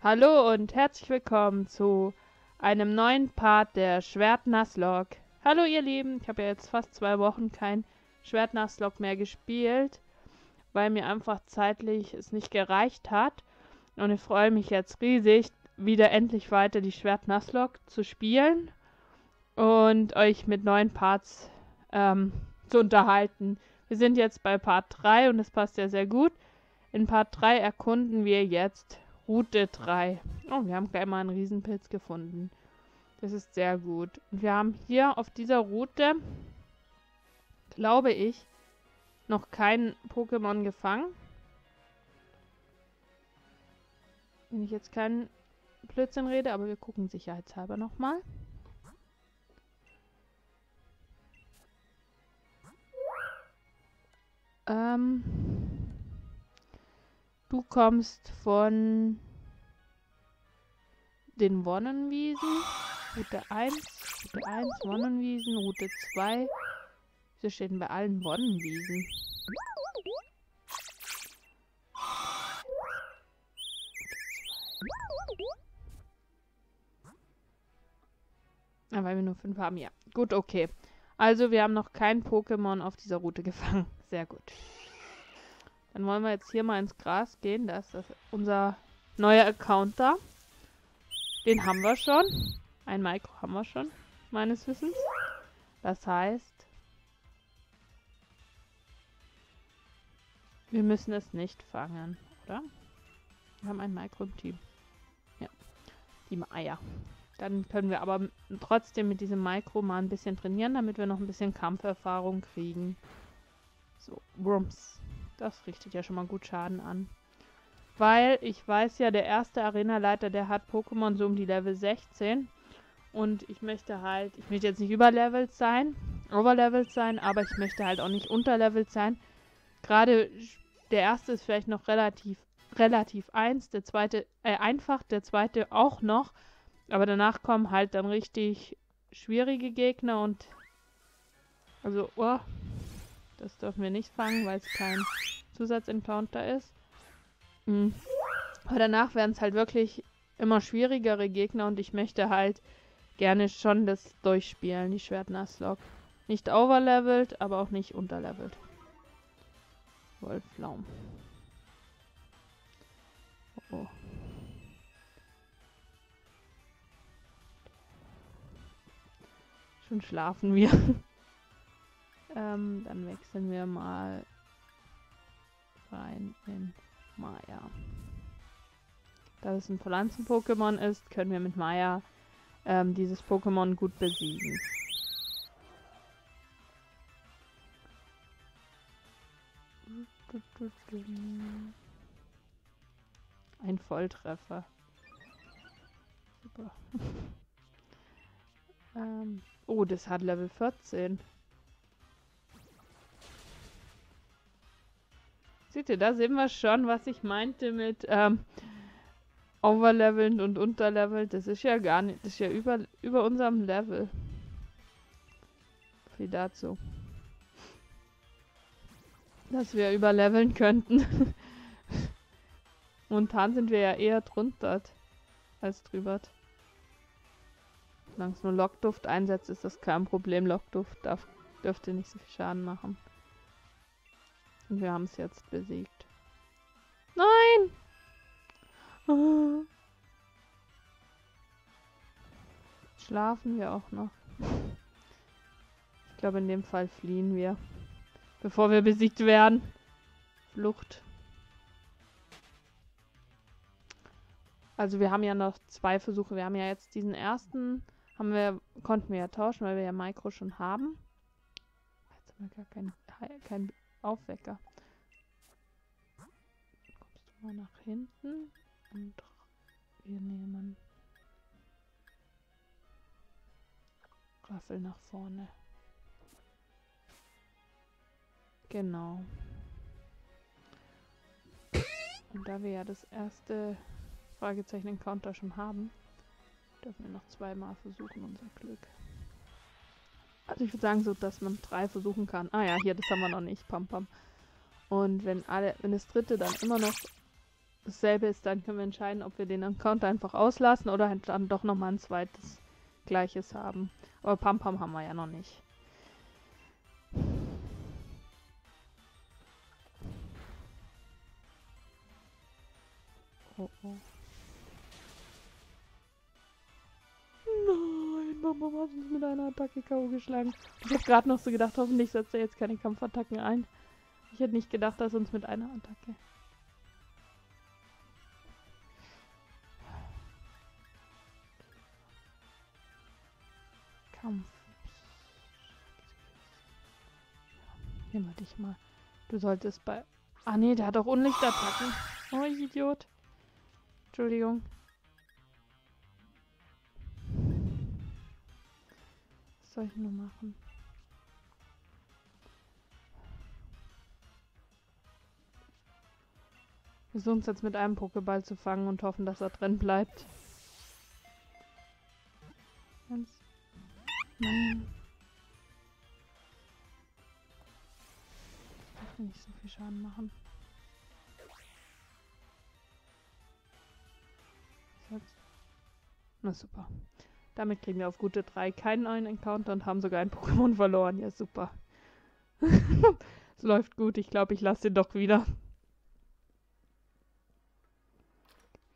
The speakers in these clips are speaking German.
Hallo und herzlich willkommen zu einem neuen Part der Schwertnasslog. Hallo ihr Lieben, ich habe ja jetzt fast zwei Wochen kein Schwertnasslog mehr gespielt, weil mir einfach zeitlich es nicht gereicht hat. Und ich freue mich jetzt riesig, wieder endlich weiter die Schwertnasslog zu spielen und euch mit neuen Parts ähm, zu unterhalten. Wir sind jetzt bei Part 3 und es passt ja sehr gut. In Part 3 erkunden wir jetzt Route 3. Oh, wir haben gleich mal einen Riesenpilz gefunden. Das ist sehr gut. Und wir haben hier auf dieser Route, glaube ich, noch kein Pokémon gefangen. Wenn ich jetzt keinen Blödsinn rede, aber wir gucken sicherheitshalber nochmal. Ähm... Du kommst von den Wonnenwiesen. Route 1, Route 1, Wonnenwiesen, Route 2. Wieso steht denn bei allen Wonnenwiesen? Ja, weil wir nur fünf haben, ja. Gut, okay. Also, wir haben noch kein Pokémon auf dieser Route gefangen. Sehr gut. Dann wollen wir jetzt hier mal ins Gras gehen. Da ist das unser neuer Account da. Den haben wir schon. Ein Micro haben wir schon, meines Wissens. Das heißt, wir müssen es nicht fangen, oder? Wir haben ein Micro im Team. Ja, die Eier. Dann können wir aber trotzdem mit diesem Micro mal ein bisschen trainieren, damit wir noch ein bisschen Kampferfahrung kriegen. So, Wurms. Das richtet ja schon mal gut Schaden an. Weil ich weiß ja, der erste Arenaleiter, der hat Pokémon so um die Level 16. Und ich möchte halt, ich möchte jetzt nicht überlevelt sein, overlevelt sein, aber ich möchte halt auch nicht unterlevelt sein. Gerade der erste ist vielleicht noch relativ, relativ eins, der zweite, äh, einfach, der zweite auch noch. Aber danach kommen halt dann richtig schwierige Gegner und also, oh, das dürfen wir nicht fangen, weil es kein Zusatzencounter ist. Mhm. Aber danach werden es halt wirklich immer schwierigere Gegner und ich möchte halt gerne schon das durchspielen, die Schwertnasslok. Nicht overlevelt, aber auch nicht unterlevelt. Wolflaum. Oh. Schon schlafen wir. ähm, dann wechseln wir mal rein in Maya. Da es ein Pflanzen-Pokémon ist, können wir mit Maya ähm, dieses Pokémon gut besiegen. Ein Volltreffer. Super. ähm, oh, das hat Level 14. Seht ihr, da sehen wir schon, was ich meinte mit ähm, overleveln und unterleveln. Das ist ja gar nicht, das ist ja über, über unserem Level. Viel dazu. Dass wir überleveln könnten. Momentan sind wir ja eher drunter als drüber. Solange es nur Lockduft einsetzt, ist das kein Problem. Lockduft darf, dürfte nicht so viel Schaden machen. Und wir haben es jetzt besiegt. Nein! Oh. Schlafen wir auch noch. Ich glaube, in dem Fall fliehen wir. Bevor wir besiegt werden. Flucht. Also wir haben ja noch zwei Versuche. Wir haben ja jetzt diesen ersten, haben wir, konnten wir ja tauschen, weil wir ja Micro schon haben. Jetzt haben wir gar kein, kein Aufwecker. Kommst du mal nach hinten und wir nehmen Raffel nach vorne. Genau. Und da wir ja das erste Fragezeichen-Encounter schon haben, dürfen wir noch zweimal versuchen, unser Glück. Also ich würde sagen so, dass man drei versuchen kann. Ah ja, hier, das haben wir noch nicht. Pam, pam. Und wenn alle, wenn das dritte dann immer noch dasselbe ist, dann können wir entscheiden, ob wir den Account einfach auslassen oder halt dann doch nochmal ein zweites gleiches haben. Aber Pam Pam haben wir ja noch nicht. Oh oh. Nein, Mama hat uns mit einer Attacke K.O. geschlagen. Ich habe gerade noch so gedacht, hoffentlich setzt er jetzt keine Kampfattacken ein. Ich hätte nicht gedacht, dass uns mit einer Attacke. Kampf. Nehmen wir dich mal. Du solltest bei... Ah nee, der hat auch Unlichtattacken. Oh, ich Idiot. Entschuldigung. Soll ich nur machen? Wir versuchen es jetzt mit einem Pokéball zu fangen und hoffen, dass er drin bleibt. Eins. Nein. Darf nicht so viel Schaden machen. Na super. Damit kriegen wir auf gute 3 keinen neuen Encounter und haben sogar ein Pokémon verloren. Ja, super. Es läuft gut. Ich glaube, ich lasse ihn doch wieder. Wir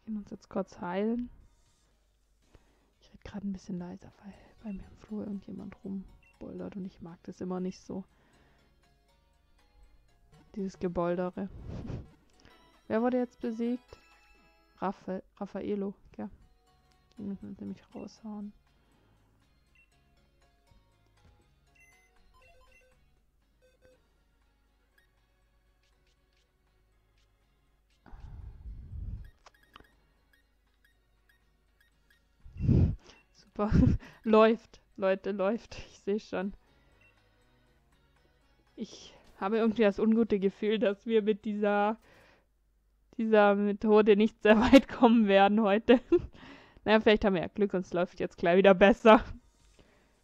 können uns jetzt kurz heilen. Ich rede gerade ein bisschen leiser, weil bei mir im Flur irgendjemand rumboldert und ich mag das immer nicht so. Dieses Geboldere. Wer wurde jetzt besiegt? Raffa Raffaello, ja. Den müssen wir nämlich raushauen. Super. läuft, Leute, läuft. Ich sehe schon. Ich habe irgendwie das ungute Gefühl, dass wir mit dieser dieser Methode nicht sehr weit kommen werden heute. Naja, vielleicht haben wir ja Glück und es läuft jetzt gleich wieder besser.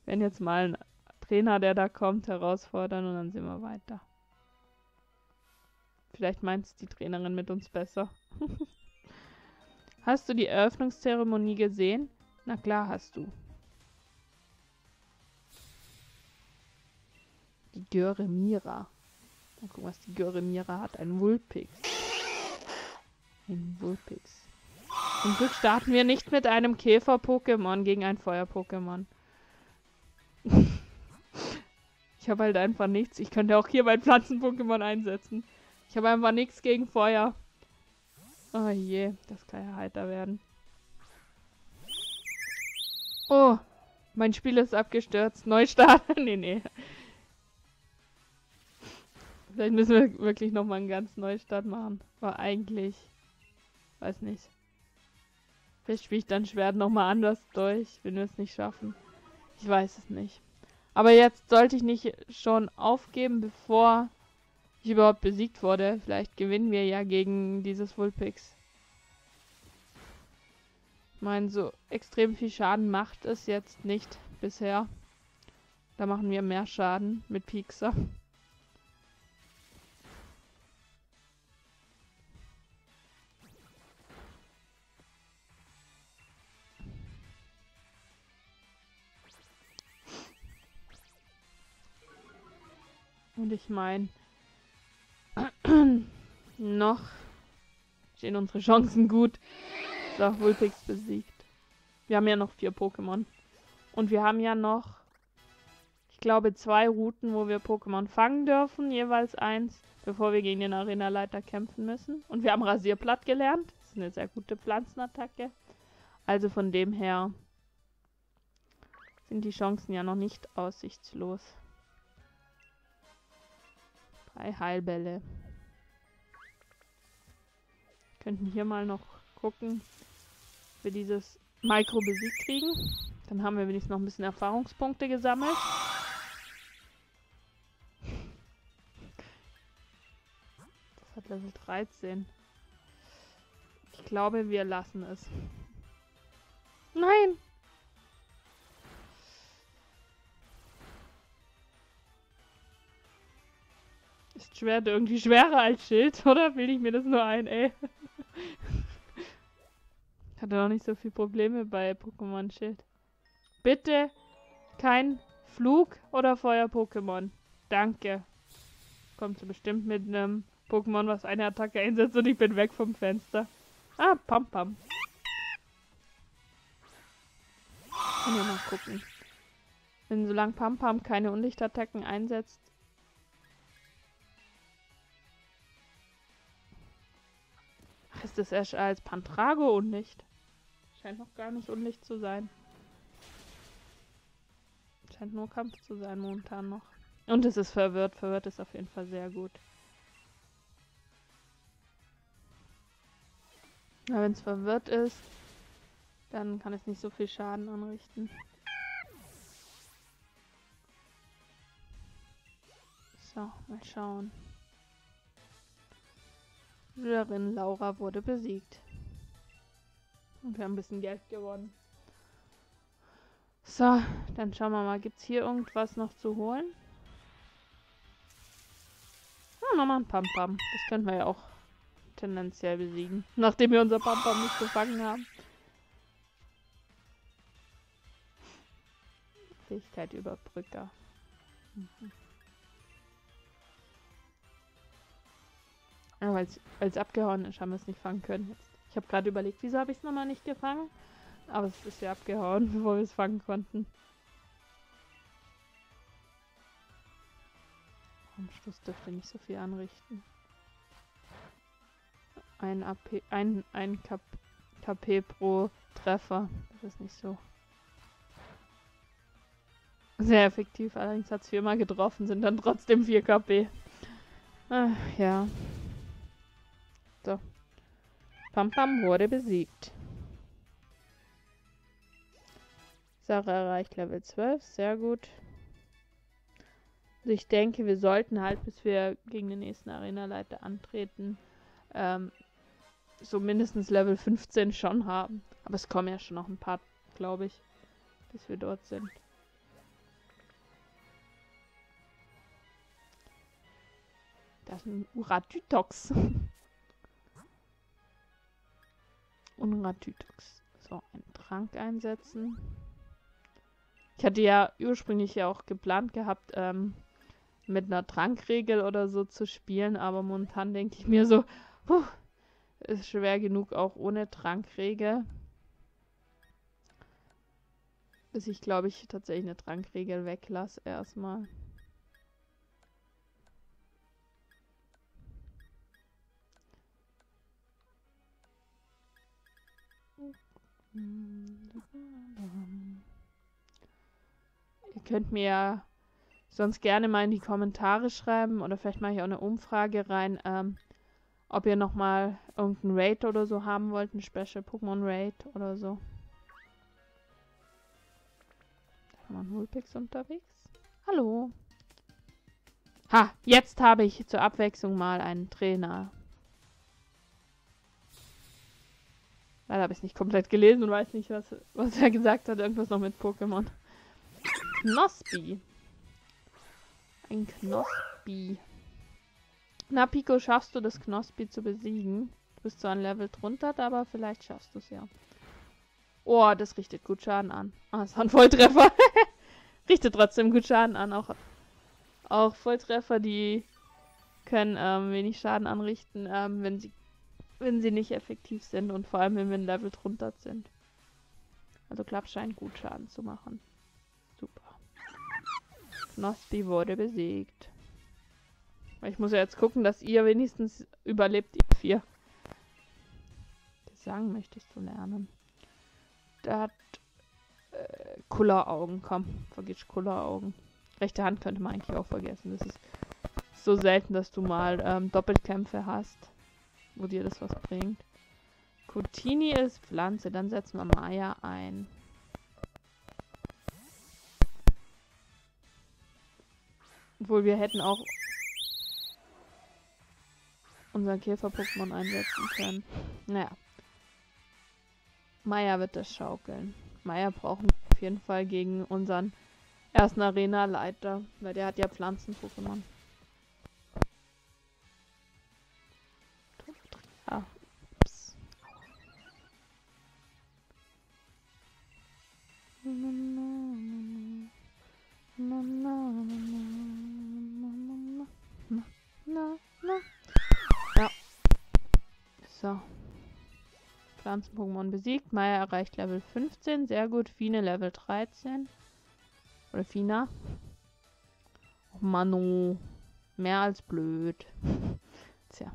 Werden jetzt mal einen Trainer, der da kommt, herausfordern und dann sind wir weiter. Vielleicht meint es die Trainerin mit uns besser. hast du die Eröffnungszeremonie gesehen? Na klar hast du. Die Göre Mira. Mal gucken, was die Göre Mira hat. Ein Wulpix. Ein Vulpix. Zum Glück starten wir nicht mit einem Käfer-Pokémon gegen ein Feuer-Pokémon. ich habe halt einfach nichts. Ich könnte auch hier mein Pflanzen-Pokémon einsetzen. Ich habe einfach nichts gegen Feuer. Oh je, das kann ja heiter werden. Oh, mein Spiel ist abgestürzt. Neustart. nee, nee. Vielleicht müssen wir wirklich nochmal einen ganz Neustart machen. War eigentlich Weiß nicht. Vielleicht spiele ich dann Schwert nochmal anders durch, wenn wir es nicht schaffen. Ich weiß es nicht. Aber jetzt sollte ich nicht schon aufgeben, bevor ich überhaupt besiegt wurde. Vielleicht gewinnen wir ja gegen dieses Vulpix. Ich meine, so extrem viel Schaden macht es jetzt nicht bisher. Da machen wir mehr Schaden mit Pixar. Und ich meine, noch stehen unsere Chancen gut. So, Vulpix besiegt. Wir haben ja noch vier Pokémon. Und wir haben ja noch, ich glaube, zwei Routen, wo wir Pokémon fangen dürfen. Jeweils eins, bevor wir gegen den Arena-Leiter kämpfen müssen. Und wir haben Rasierblatt gelernt. Das ist eine sehr gute Pflanzenattacke. Also von dem her sind die Chancen ja noch nicht aussichtslos. Drei Heilbälle. Könnten hier mal noch gucken, ob wir dieses Mikro besiegt kriegen. Dann haben wir wenigstens noch ein bisschen Erfahrungspunkte gesammelt. Das hat Level 13. Ich glaube, wir lassen es. Nein! Ist Schwert irgendwie schwerer als Schild, oder? Bilde ich mir das nur ein, ey? Hatte noch nicht so viele Probleme bei Pokémon Schild. Bitte kein Flug- oder Feuer-Pokémon. Danke. Kommt so bestimmt mit einem Pokémon, was eine Attacke einsetzt und ich bin weg vom Fenster. Ah, Pam Pam. Können wir mal gucken. Wenn solange Pam Pam keine Unlichtattacken einsetzt. Ist es erst als Pantrago unlicht? Scheint noch gar nicht unlicht zu sein. Scheint nur Kampf zu sein momentan noch. Und es ist verwirrt. Verwirrt ist auf jeden Fall sehr gut. Wenn es verwirrt ist, dann kann es nicht so viel Schaden anrichten. So, mal schauen. Schülerin Laura wurde besiegt. Und wir haben ein bisschen Geld gewonnen. So, dann schauen wir mal. Gibt es hier irgendwas noch zu holen? Oh, nochmal ein Pam-Pam. Das können wir ja auch tendenziell besiegen. Nachdem wir unser Pam-Pam nicht gefangen haben. Fähigkeit Überbrücker. Mhm. Ja, weil es abgehauen ist, haben wir es nicht fangen können. Jetzt. Ich habe gerade überlegt, wieso habe ich es nochmal nicht gefangen? Aber es ist ja abgehauen, bevor wir es fangen konnten. Am Schluss dürfte nicht so viel anrichten. Ein AP, ein, ein Kap, KP pro Treffer. Das ist nicht so. Sehr effektiv, allerdings hat es viermal getroffen, sind dann trotzdem 4 KP. Ah, ja. So. Pam Pam wurde besiegt. Sarah erreicht Level 12, sehr gut. Also ich denke, wir sollten halt, bis wir gegen den nächsten Arena-Leiter antreten, ähm, so mindestens Level 15 schon haben. Aber es kommen ja schon noch ein paar, glaube ich, bis wir dort sind. Das ist ein Uratytox. Unratütox. So, einen Trank einsetzen. Ich hatte ja ursprünglich ja auch geplant gehabt, ähm, mit einer Trankregel oder so zu spielen, aber momentan denke ich mir so, puh, ist schwer genug auch ohne Trankregel. Bis ich, glaube ich, tatsächlich eine Trankregel weglasse erstmal. Ihr könnt mir sonst gerne mal in die Kommentare schreiben oder vielleicht mache ich auch eine Umfrage rein, ähm, ob ihr nochmal irgendein Raid oder so haben wollt, ein Special Pokémon Raid oder so. Da haben wir Nullpix unterwegs. Hallo. Ha, jetzt habe ich zur Abwechslung mal einen Trainer. Leider habe ich es nicht komplett gelesen und weiß nicht, was, was er gesagt hat. Irgendwas noch mit Pokémon. Knospi. Ein Knospi. Na, Pico, schaffst du das Knospi zu besiegen? Du bist zwar ein Level drunter, aber vielleicht schaffst du es ja. Oh, das richtet gut Schaden an. Ah, es war ein Volltreffer. richtet trotzdem gut Schaden an. Auch, auch Volltreffer, die können ähm, wenig Schaden anrichten, ähm, wenn sie wenn sie nicht effektiv sind und vor allem, wenn wir ein Level drunter sind. Also Klapp scheint gut Schaden zu machen. Super. Knospi wurde besiegt. Ich muss ja jetzt gucken, dass ihr wenigstens überlebt, ihr vier. Gesang möchtest du lernen. Da hat äh, Kulleraugen, komm, vergiss Kulleraugen. Rechte Hand könnte man eigentlich auch vergessen. Das ist so selten, dass du mal ähm, Doppelkämpfe hast wo dir das was bringt. Cutini ist Pflanze, dann setzen wir Maya ein. Obwohl wir hätten auch unser Käfer-Pokémon einsetzen können. Naja. Maya wird das schaukeln. Maya brauchen wir auf jeden Fall gegen unseren ersten Arena-Leiter, weil der hat ja Pflanzen-Pokémon. Pflanzen-Pokémon besiegt. Maya erreicht Level 15. Sehr gut. Fine Level 13. Oder Fina. Oh Mano. Mehr als blöd. Tja.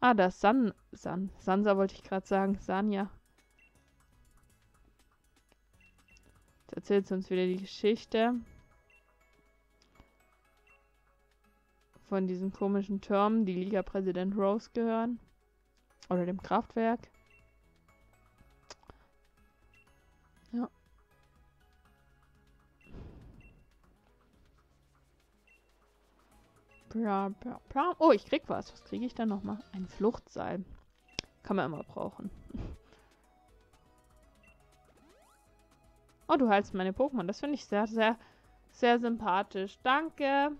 Ah, das San. San. Sansa wollte ich gerade sagen. Sanja. Jetzt erzählt sie uns wieder die Geschichte. Von diesen komischen Türmen, die Liga-Präsident Rose gehören. Oder dem Kraftwerk. Bla, bla, bla. Oh, ich krieg was. Was kriege ich dann nochmal? Ein Fluchtseil. Kann man immer brauchen. Oh, du heilst meine Pokémon. Das finde ich sehr, sehr, sehr sympathisch. Danke.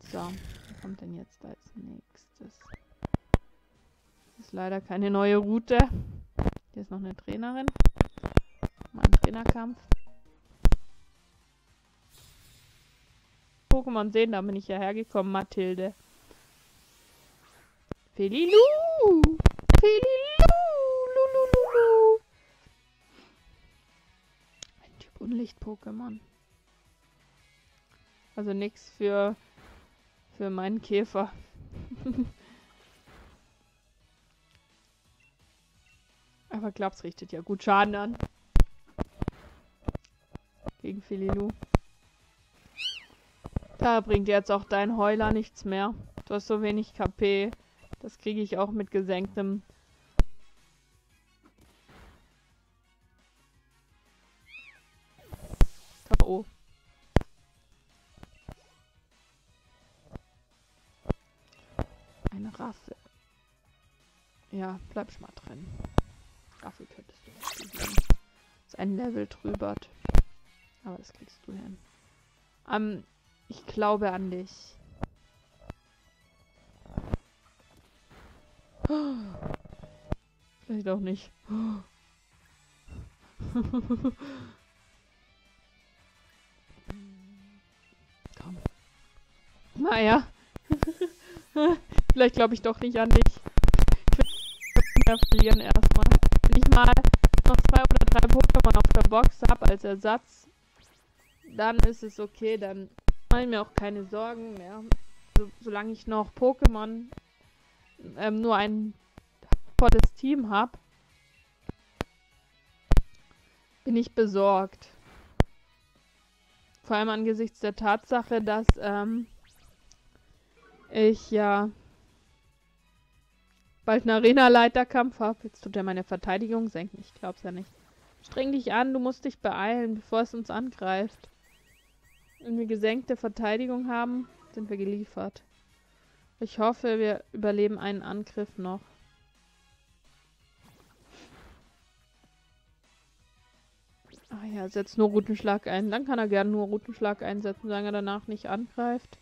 So, was kommt denn jetzt als nächstes? Das ist leider keine neue Route. Hier ist noch eine Trainerin. Mal ein Trainerkampf. Pokémon sehen, da bin ich ja hergekommen, Mathilde. Felilu! Felilu! Lulululu! Ein Typ Unlicht-Pokémon. Also nichts für, für meinen Käfer. Aber glaub's richtet ja gut Schaden an. Gegen Fililu. Da bringt jetzt auch dein Heuler nichts mehr. Du hast so wenig KP. Das kriege ich auch mit gesenktem. K.O. Eine Rasse. Ja, bleib mal drin. Raffel könntest du nicht Ist ein Level drüber. Aber das kriegst du hin. Ähm, ich glaube an dich. Vielleicht auch nicht. Komm. Naja. Vielleicht glaube ich doch nicht an dich. Ich will verlieren erstmal. Wenn ich mal noch zwei oder drei Pokémon auf der Box habe als Ersatz, dann ist es okay, dann mache mir auch keine Sorgen mehr. So, solange ich noch Pokémon ähm, nur ein volles Team habe, bin ich besorgt. Vor allem angesichts der Tatsache, dass ähm, ich ja bald einen Arena-Leiterkampf habe. Jetzt tut er meine Verteidigung senken. Ich glaub's ja nicht. Streng dich an, du musst dich beeilen, bevor es uns angreift. Wenn wir gesenkte Verteidigung haben, sind wir geliefert. Ich hoffe, wir überleben einen Angriff noch. Ah ja, setzt nur Routenschlag ein. Dann kann er gerne nur Routenschlag einsetzen, solange er danach nicht angreift.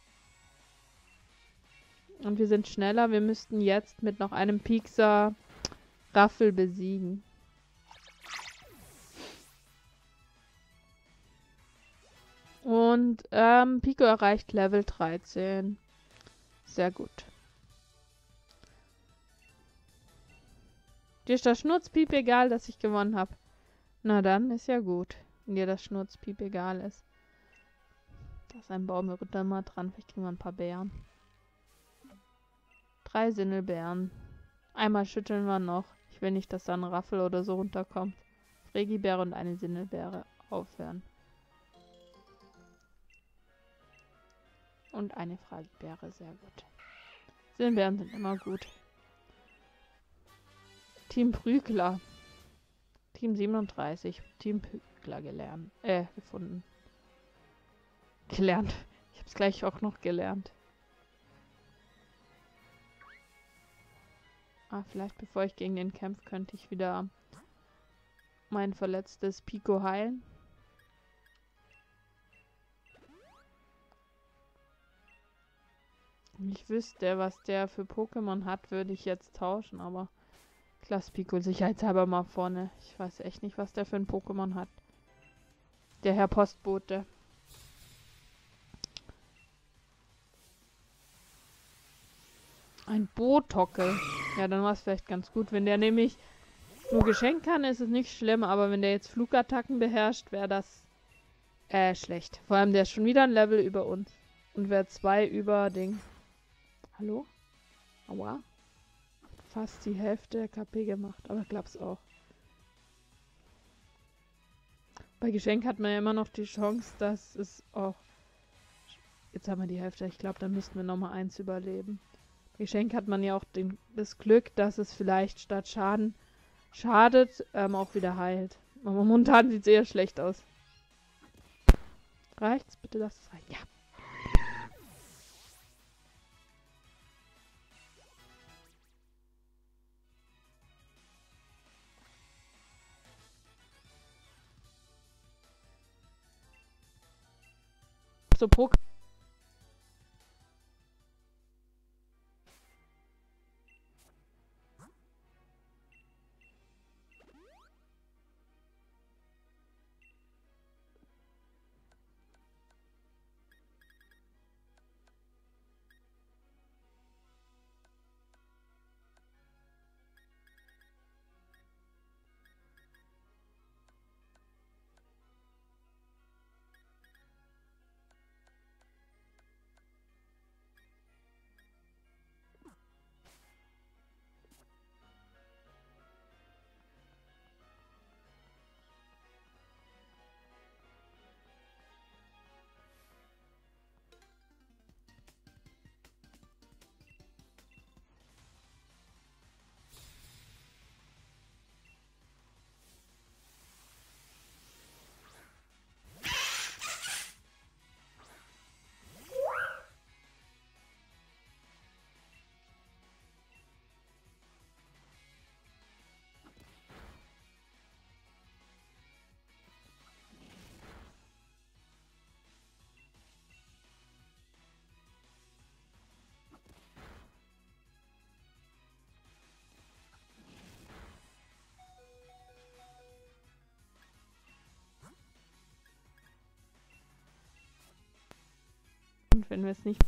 Und wir sind schneller. Wir müssten jetzt mit noch einem Piekser Raffel besiegen. Und ähm, Pico erreicht Level 13. Sehr gut. Dir ist das Schnurzpiep egal, dass ich gewonnen habe. Na dann, ist ja gut. Wenn dir das Schnurzpiep egal ist. Da ist ein Baum mal dran. Vielleicht kriegen wir ein paar Beeren. Drei Sinnelbeeren. Einmal schütteln wir noch. Ich will nicht, dass da ein Raffel oder so runterkommt. Regibeere und eine Sinnelbeere aufhören. Und eine Fragebeere, sehr gut. Sinnbeeren sind immer gut. Team Prügler. Team 37. Team Prügler gelernt. Äh, gefunden. Gelernt. Ich hab's gleich auch noch gelernt. Ah, vielleicht bevor ich gegen den kämpfe, könnte ich wieder mein verletztes Pico heilen. Ich wüsste, was der für Pokémon hat, würde ich jetzt tauschen, aber ich lasse sicherheitshalber mal vorne. Ich weiß echt nicht, was der für ein Pokémon hat. Der Herr Postbote. Ein Botockel. Ja, dann war es vielleicht ganz gut. Wenn der nämlich nur Geschenk kann, ist es nicht schlimm, aber wenn der jetzt Flugattacken beherrscht, wäre das äh, schlecht. Vor allem der ist schon wieder ein Level über uns. Und wäre zwei über Ding. Hallo? Aua. Fast die Hälfte der KP gemacht, aber glaub's auch. Bei Geschenk hat man ja immer noch die Chance, dass es auch... Jetzt haben wir die Hälfte. Ich glaube, da müssten wir nochmal eins überleben. Bei Geschenk hat man ja auch den, das Glück, dass es vielleicht statt Schaden schadet, ähm, auch wieder heilt. Aber momentan sieht es eher schlecht aus. Reicht's? Bitte lass es rein. Ja. So pro Wenn wir es nicht